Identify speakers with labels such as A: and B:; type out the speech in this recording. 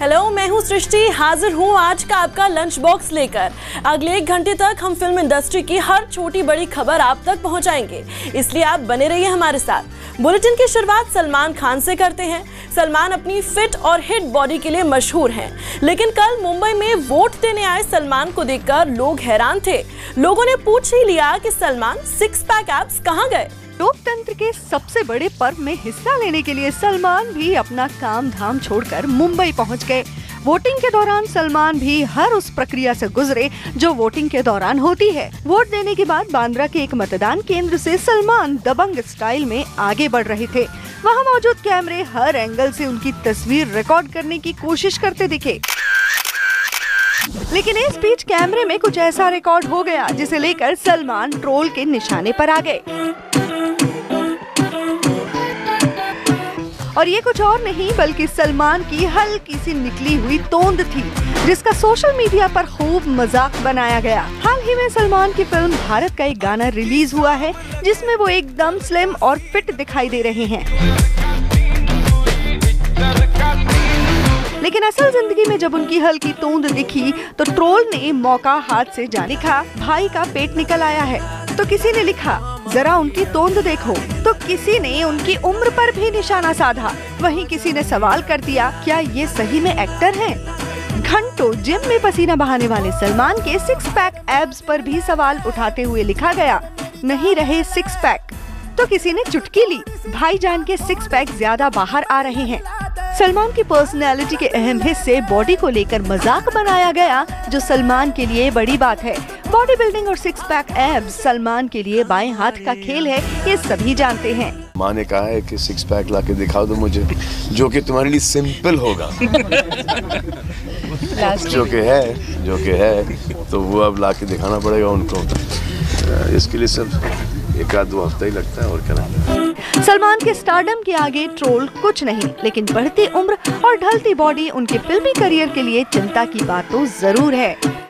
A: Hello मैं हूँ सृष्टि। हाजिर हूँ आज का आपका लंच बॉक्स लेकर। अगले एक घंटे तक हम फ़िल्म इंडस्ट्री की हर छोटी बड़ी खबर आप तक पहुँचाएँगे। इसलिए आप बने रहिए हमारे साथ। बुलेटिन की शुरुआत सलमान खान से करते हैं। सलमान अपनी फिट और हिट बॉडी के लिए मशहूर हैं। लेकिन कल मुंबई में वोट देने आए सलमान को देखकर लोग हैरान थे। लोगों ने पूछ ही लिया कि सलमान सिक्स पैक एप्स कहाँ गए?
B: लोकतंत्र के सबसे बड़े पर्व में हिस्सा लेने के लिए सलमान भी अपना काम धाम छोड़कर मुंबई पहुँच गए। वोटिंग के दौरान सलमान भी हर उस प्रक्रिया से गुजरे जो वोटिंग के दौरान होती है। वोट देने के बाद बांद्रा के एक मतदान केंद्र से सलमान दबंग स्टाइल में आगे बढ़ रहे थे। वहाँ मौजूद कैमरे हर एंगल से उनकी तस्वीर रिकॉर्ड करने की कोशिश करते दिखे। लेकिन इस बीच कैमरे में कुछ ऐसा रिकॉर्ड हो गया, जिसे लेकर सलमान ट्रोल के निशाने पर आ गए। और ये कुछ और नहीं, बल्कि सलमान की हल्की सी निकली हुई तोंद थी, जिसका सोशल मीडिया पर खूब मज़ाक बनाया गया। हाल ही में सलमान की फ़िल्म भारत का एक गाना रिलीज़ हुआ है, जिसमें वो एकदम स्लिम और फिट दिखाई दे रहे हैं। लेकिन असल ज़िंदगी में जब उनकी हल्की तूंद दिखी तो ट्रोल ने मौका हाथ से जा लिखा, भाई का पेट निकल आया है। तो किसी ने लिखा, जरा उनकी तोंद देखो। तो किसी ने उनकी उम्र पर भी निशाना साधा। वहीं किसी ने सवाल कर दिया, क्या ये सही में एक्टर हैं? घंटों जिम में पसीना बहाने वाले सलमान के सिक्स पैक एब्स पर भी सवाल उठाते हुए लिखा गया, नहीं रहे सिक्स पैक तो किसी ने चुटकी ली, भाईजान के सिक्स पैक ज़्यादा बाहर आ रहे हैं। सलमान की पर्सनैलिटी के अहम हिस्से बॉडी को लेकर मज़ाक बनाया गया जो सलमान के लिए बड़ी बात है। बॉडी बिल्डिंग और सिक्स पैक एब्स सलमान के लिए बाएँ हाथ का खेल है ये सभी जानते हैं।
C: माँ ने कहा है कि सिक्स पैक ला के दिखाओ दो मुझे जो कि तुम्हारे लिए सिंपल होगा। जो कि है जो कि है तो वो अब ला के दिखाना पड़ेगा उनको। इसके लिए सब एक आध दो हफ़्ता ही लगता है और क्या
B: सलमान के स्टारडम के आगे ट्रोल कुछ नहीं, लेकिन बढ़ती उम्र और ढलती बॉडी उनके फिल्मी करियर के लिए चिंता की बात तो ज़रूर है।